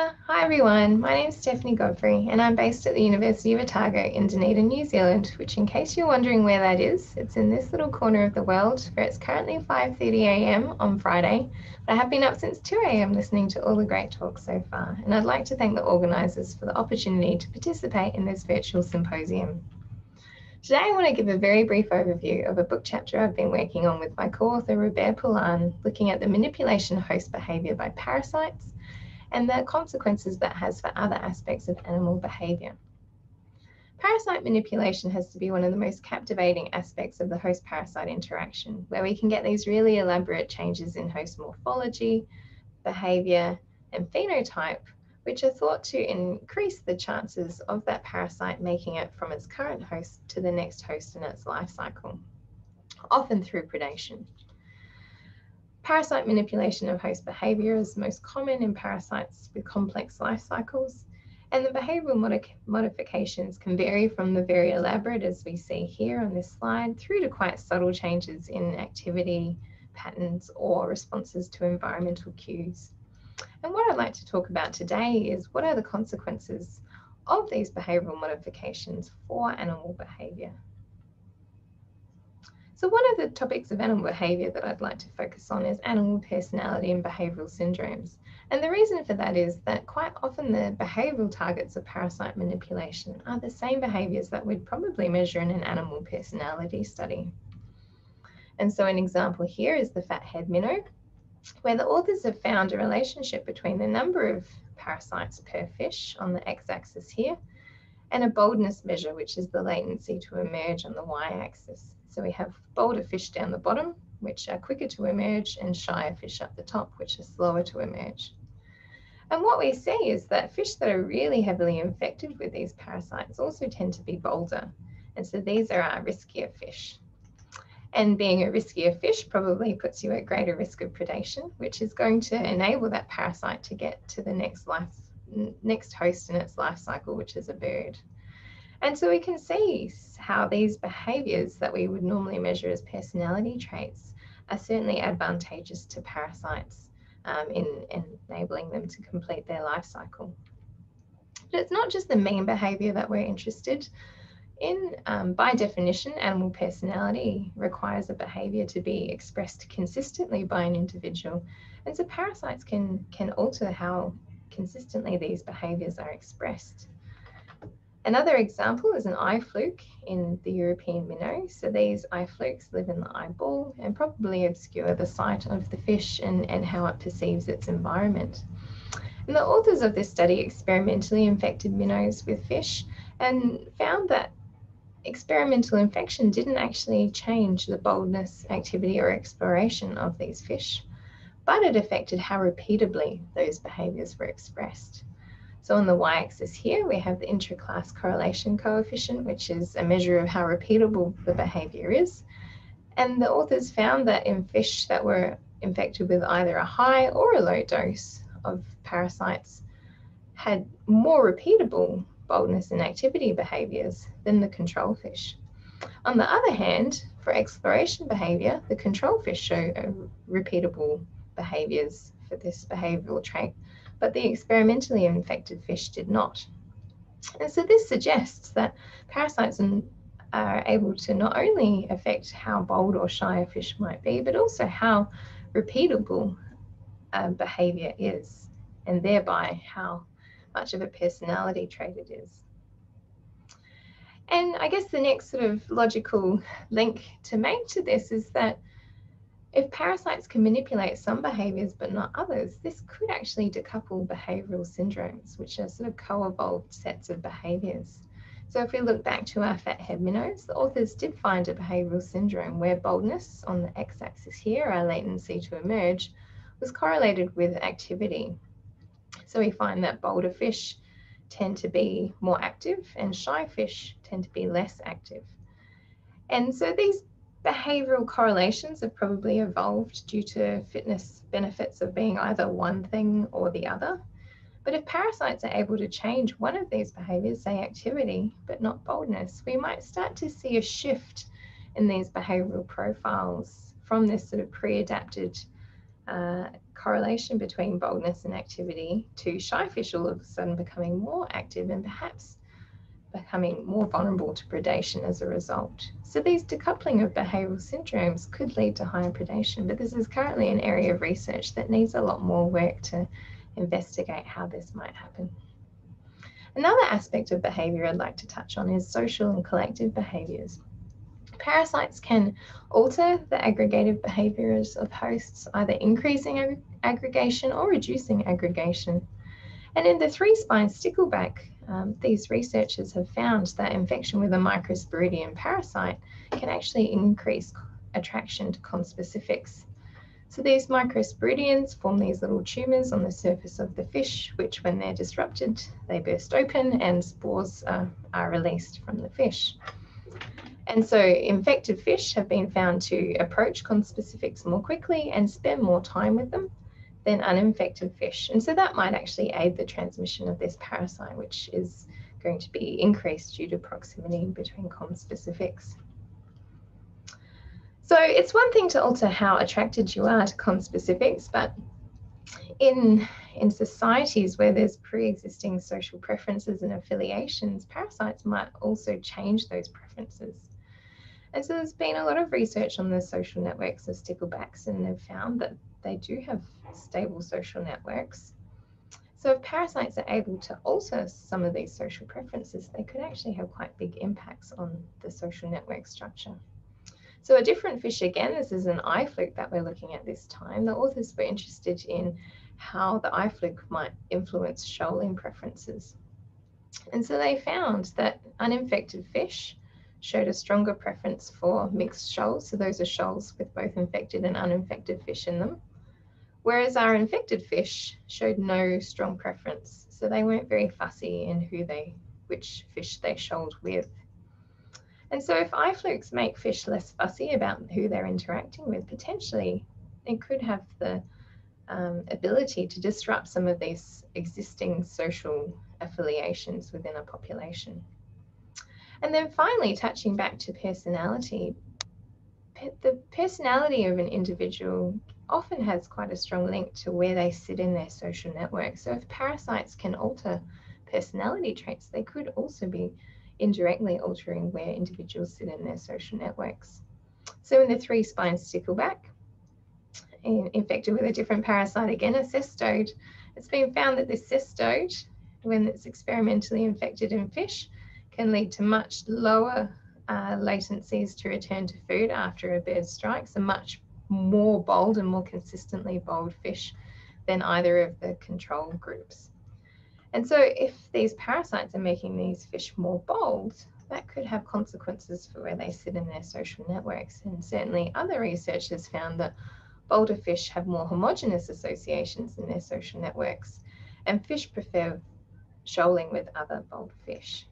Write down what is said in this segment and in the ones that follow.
Hi everyone, my name is Stephanie Godfrey and I'm based at the University of Otago in Dunedin, New Zealand, which in case you're wondering where that is, it's in this little corner of the world where it's currently 5.30am on Friday. But I have been up since 2am listening to all the great talks so far and I'd like to thank the organisers for the opportunity to participate in this virtual symposium. Today I want to give a very brief overview of a book chapter I've been working on with my co-author Robert Poulin, looking at the manipulation of host behaviour by parasites and the consequences that has for other aspects of animal behaviour. Parasite manipulation has to be one of the most captivating aspects of the host-parasite interaction, where we can get these really elaborate changes in host morphology, behaviour, and phenotype, which are thought to increase the chances of that parasite making it from its current host to the next host in its life cycle, often through predation. Parasite manipulation of host behavior is most common in parasites with complex life cycles, and the behavioral modi modifications can vary from the very elaborate, as we see here on this slide, through to quite subtle changes in activity patterns or responses to environmental cues. And what I'd like to talk about today is what are the consequences of these behavioral modifications for animal behavior. So one of the topics of animal behaviour that I'd like to focus on is animal personality and behavioural syndromes. And the reason for that is that quite often the behavioural targets of parasite manipulation are the same behaviours that we'd probably measure in an animal personality study. And so an example here is the fathead minnow, where the authors have found a relationship between the number of parasites per fish on the x-axis here and a boldness measure, which is the latency to emerge on the y-axis. So we have bolder fish down the bottom, which are quicker to emerge, and shyer fish up the top, which are slower to emerge. And what we see is that fish that are really heavily infected with these parasites also tend to be bolder. And so these are our riskier fish. And being a riskier fish probably puts you at greater risk of predation, which is going to enable that parasite to get to the next life, next host in its life cycle, which is a bird. And so we can see how these behaviors that we would normally measure as personality traits are certainly advantageous to parasites um, in, in enabling them to complete their life cycle. But it's not just the mean behavior that we're interested in. Um, by definition, animal personality requires a behavior to be expressed consistently by an individual. And so parasites can, can alter how consistently these behaviors are expressed. Another example is an eye fluke in the European minnow. So these eye flukes live in the eyeball and probably obscure the sight of the fish and, and how it perceives its environment. And the authors of this study experimentally infected minnows with fish and found that experimental infection didn't actually change the boldness, activity or exploration of these fish, but it affected how repeatably those behaviours were expressed. So on the y-axis here, we have the intra-class correlation coefficient, which is a measure of how repeatable the behavior is. And the authors found that in fish that were infected with either a high or a low dose of parasites had more repeatable boldness and activity behaviors than the control fish. On the other hand, for exploration behavior, the control fish show repeatable behaviors for this behavioral trait but the experimentally infected fish did not. And so this suggests that parasites are able to not only affect how bold or shy a fish might be, but also how repeatable uh, behavior is, and thereby how much of a personality trait it is. And I guess the next sort of logical link to make to this is that if parasites can manipulate some behaviors but not others, this could actually decouple behavioral syndromes, which are sort of co-evolved sets of behaviors. So if we look back to our fathead minnows, the authors did find a behavioral syndrome where boldness on the x-axis here, our latency to emerge, was correlated with activity. So we find that bolder fish tend to be more active and shy fish tend to be less active. And so these behavioral correlations have probably evolved due to fitness benefits of being either one thing or the other. But if parasites are able to change one of these behaviors, say activity, but not boldness, we might start to see a shift in these behavioral profiles from this sort of pre-adapted uh, correlation between boldness and activity to shy fish all of a sudden becoming more active and perhaps becoming more vulnerable to predation as a result. So these decoupling of behavioural syndromes could lead to higher predation, but this is currently an area of research that needs a lot more work to investigate how this might happen. Another aspect of behaviour I'd like to touch on is social and collective behaviours. Parasites can alter the aggregative behaviours of hosts, either increasing ag aggregation or reducing aggregation. And in the three spine stickleback um, these researchers have found that infection with a microsporidium parasite can actually increase attraction to conspecifics. So these microsporidians form these little tumours on the surface of the fish, which when they're disrupted, they burst open and spores uh, are released from the fish. And so infected fish have been found to approach conspecifics more quickly and spend more time with them than uninfected fish. And so that might actually aid the transmission of this parasite, which is going to be increased due to proximity between conspecifics. So it's one thing to alter how attracted you are to conspecifics, but in, in societies where there's pre-existing social preferences and affiliations, parasites might also change those preferences. And so there's been a lot of research on the social networks of sticklebacks and they've found that they do have stable social networks. So if parasites are able to alter some of these social preferences, they could actually have quite big impacts on the social network structure. So a different fish again, this is an eye fluke that we're looking at this time. The authors were interested in how the eye fluke might influence shoaling preferences. And so they found that uninfected fish showed a stronger preference for mixed shoals. So those are shoals with both infected and uninfected fish in them whereas our infected fish showed no strong preference. So they weren't very fussy in who they, which fish they shoaled with. And so if eye flukes make fish less fussy about who they're interacting with, potentially it could have the um, ability to disrupt some of these existing social affiliations within a population. And then finally, touching back to personality, the personality of an individual often has quite a strong link to where they sit in their social network. So if parasites can alter personality traits, they could also be indirectly altering where individuals sit in their social networks. So in the three spine stickleback, infected with a different parasite again, a cestode, it's been found that this cestode, when it's experimentally infected in fish, can lead to much lower uh, latencies to return to food after a bird strikes, a much more bold and more consistently bold fish than either of the control groups. And so if these parasites are making these fish more bold, that could have consequences for where they sit in their social networks. And certainly other researchers found that bolder fish have more homogenous associations in their social networks, and fish prefer shoaling with other bold fish.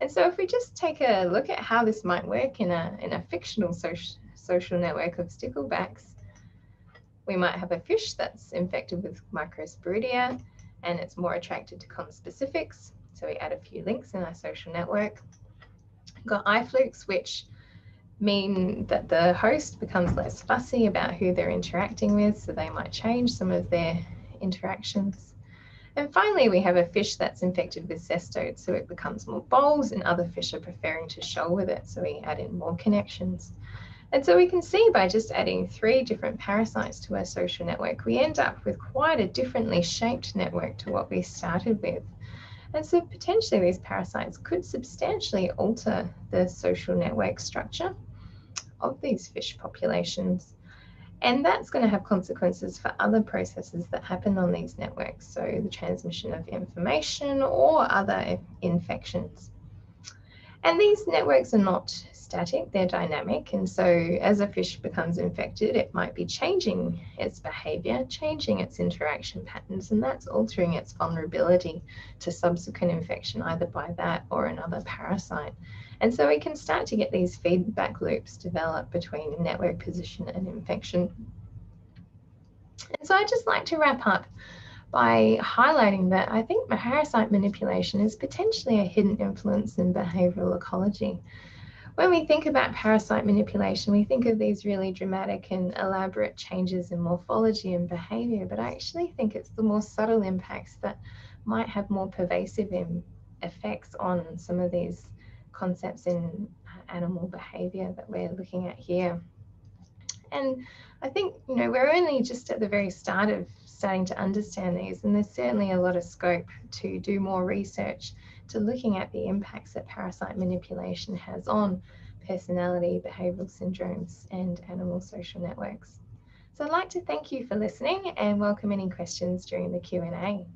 And so if we just take a look at how this might work in a, in a fictional social, social network of sticklebacks, we might have a fish that's infected with microsporidia and it's more attracted to conspecifics. So we add a few links in our social network. We've got eye flukes, which mean that the host becomes less fussy about who they're interacting with, so they might change some of their interactions. And finally, we have a fish that's infected with cestodes, so it becomes more bold, and other fish are preferring to shoal with it, so we add in more connections. And so we can see by just adding three different parasites to our social network, we end up with quite a differently shaped network to what we started with. And so potentially these parasites could substantially alter the social network structure of these fish populations. And that's going to have consequences for other processes that happen on these networks. So the transmission of information or other infections. And these networks are not static, they're dynamic. And so as a fish becomes infected, it might be changing its behavior, changing its interaction patterns, and that's altering its vulnerability to subsequent infection, either by that or another parasite. And so we can start to get these feedback loops develop between network position and infection. And so I'd just like to wrap up by highlighting that I think parasite manipulation is potentially a hidden influence in behavioral ecology. when we think about parasite manipulation, we think of these really dramatic and elaborate changes in morphology and behavior, but I actually think it's the more subtle impacts that might have more pervasive effects on some of these concepts in animal behavior that we're looking at here. And I think, you know, we're only just at the very start of starting to understand these, and there's certainly a lot of scope to do more research to looking at the impacts that parasite manipulation has on personality, behavioural syndromes, and animal social networks. So I'd like to thank you for listening and welcome any questions during the Q&A.